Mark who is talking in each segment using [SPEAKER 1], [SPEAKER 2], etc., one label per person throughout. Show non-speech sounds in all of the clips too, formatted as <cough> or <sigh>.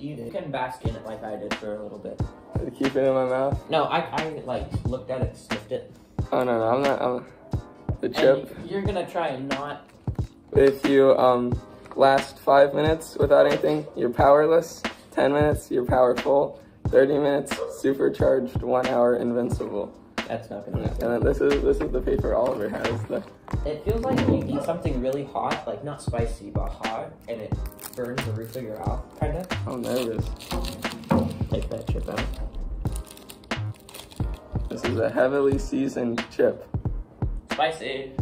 [SPEAKER 1] eat it. You can bask in it like I did for a little bit.
[SPEAKER 2] Keep it in my mouth.
[SPEAKER 1] No, I, I like looked at it, sniffed it.
[SPEAKER 2] Oh no, no, I'm not. I'm, the
[SPEAKER 1] And
[SPEAKER 2] chip.
[SPEAKER 1] you're gonna try and not.
[SPEAKER 2] If you um last five minutes without anything, you're powerless. Ten minutes, you're powerful. Thirty minutes, supercharged. One hour, invincible.
[SPEAKER 1] That's not gonna
[SPEAKER 2] And then this is this is the paper Oliver has. The,
[SPEAKER 1] It feels like you eat something really hot, like not spicy, but hot, and it burns the roof of your mouth, kind of.
[SPEAKER 2] Oh, I'm nervous.
[SPEAKER 1] Take that chip out.
[SPEAKER 2] This is a heavily seasoned chip.
[SPEAKER 1] Spicy.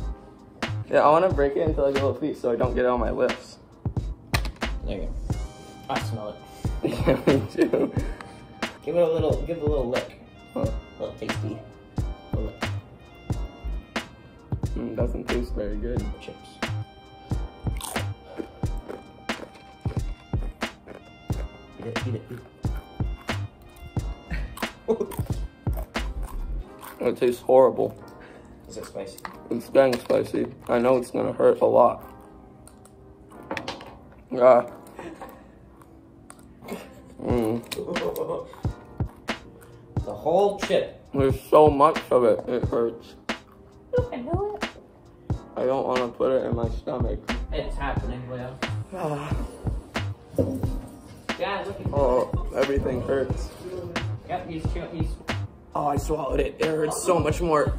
[SPEAKER 2] Yeah, I want to break it into like a little piece so I don't get it on my lips.
[SPEAKER 1] There you go. I smell it.
[SPEAKER 2] yeah, <laughs> me too.
[SPEAKER 1] Give it a little. Give it a little lick.
[SPEAKER 2] Huh.
[SPEAKER 1] A little tasty. A little.
[SPEAKER 2] Mm, doesn't taste very good.
[SPEAKER 1] Chips. Eat it. Eat it. Eat it. <laughs>
[SPEAKER 2] It tastes horrible.
[SPEAKER 1] Is it spicy?
[SPEAKER 2] It's dang spicy. I know it's gonna hurt a lot. Ah. <laughs> Mm.
[SPEAKER 1] The whole chip.
[SPEAKER 2] There's so much of it, it hurts.
[SPEAKER 1] I know it.
[SPEAKER 2] I don't want to put it in my stomach.
[SPEAKER 1] It's happening, Leo.
[SPEAKER 2] Ah.
[SPEAKER 1] Yeah, look at
[SPEAKER 2] Oh, everything hurts.
[SPEAKER 1] Yep, he's chewing. He's.
[SPEAKER 2] Oh, I swallowed it. It hurts so much more.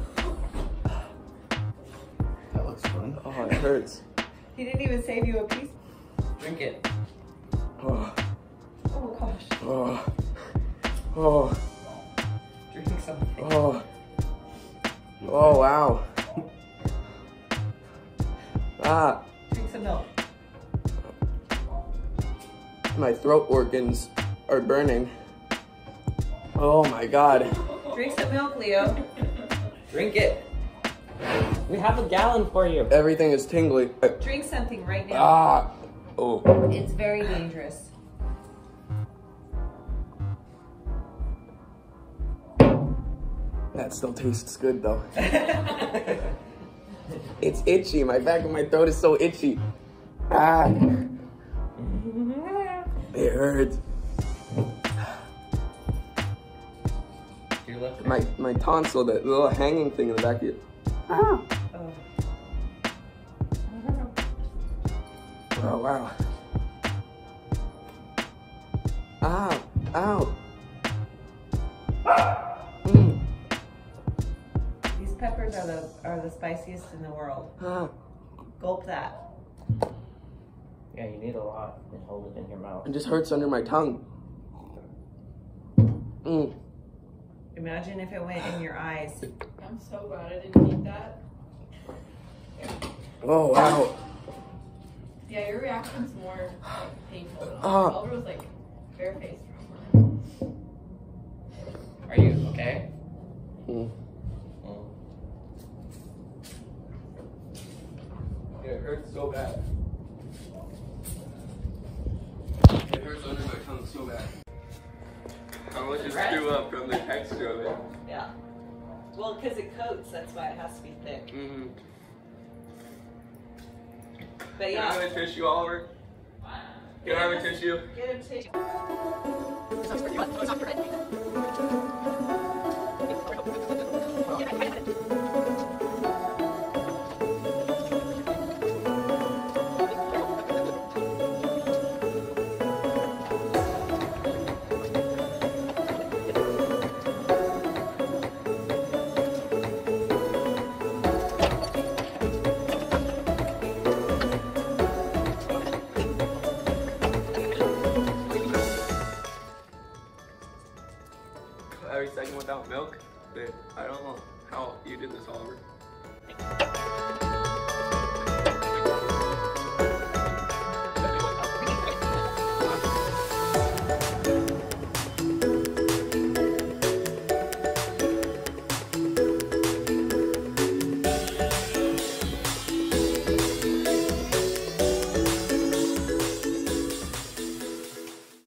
[SPEAKER 1] That looks fun.
[SPEAKER 2] Oh, it hurts.
[SPEAKER 3] He didn't even save you a piece.
[SPEAKER 1] Drink it.
[SPEAKER 2] Oh,
[SPEAKER 3] Oh gosh.
[SPEAKER 2] oh, oh,
[SPEAKER 1] Drink something.
[SPEAKER 2] oh. Oh, wow. <laughs> Ah,
[SPEAKER 3] Drink some milk.
[SPEAKER 2] my throat organs are burning. Oh my god.
[SPEAKER 3] Drink some milk, Leo.
[SPEAKER 1] Drink it. We have a gallon for you.
[SPEAKER 2] Everything is tingly.
[SPEAKER 3] Drink something right now.
[SPEAKER 2] Ah. Oh.
[SPEAKER 3] It's very dangerous.
[SPEAKER 2] That still tastes good though. <laughs> It's itchy. My back of my throat is so itchy. Ah. It hurts. My my tonsil, that little hanging thing in the back of it.
[SPEAKER 3] Oh.
[SPEAKER 2] Oh wow. Ow. Ow.
[SPEAKER 3] Peppers are the are the spiciest in the world.
[SPEAKER 2] Ah.
[SPEAKER 3] Gulp that.
[SPEAKER 1] Yeah, you need a lot and hold it in your mouth.
[SPEAKER 2] It just hurts under my tongue. Mm.
[SPEAKER 3] Imagine if it went in your eyes.
[SPEAKER 4] I'm so glad I didn't eat that.
[SPEAKER 2] Oh wow.
[SPEAKER 4] Yeah, your reaction's more like, painful. than
[SPEAKER 2] Ah.
[SPEAKER 4] Oliver. Oliver was like barefaced from
[SPEAKER 1] Are you okay?
[SPEAKER 2] Mm.
[SPEAKER 1] Mm.
[SPEAKER 2] It hurts so bad. It hurts under my tongue so bad. I want to screw up from the texture of it.
[SPEAKER 3] Yeah. Well, because it coats, that's why it has to be thick.
[SPEAKER 2] Mm-hmm.
[SPEAKER 3] But
[SPEAKER 2] Can I have
[SPEAKER 3] yeah.
[SPEAKER 2] a tissue, Oliver? Can I have a tissue?
[SPEAKER 3] Get a tissue.
[SPEAKER 2] second without milk, but I don't know how you did this, Oliver.